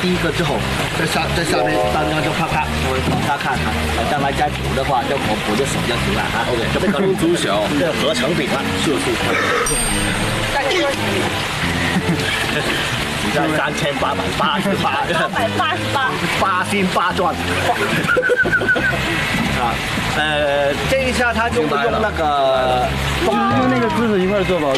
第一个之后，在下在下面，大家就啪啪，我啪看看，将来再补的话，就我补的手就行了啊。OK，这边可能足小，这合成品啊，速速快。你看三千八百八十八，八百八十八，八星八。钻。啊，呃，这一下他就用那个，用那个姿势一块做吧。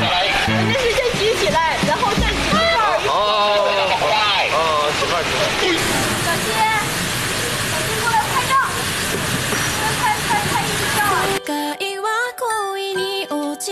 来，把这时间举起来，然后。小金，小金过来拍照，快快快，一直！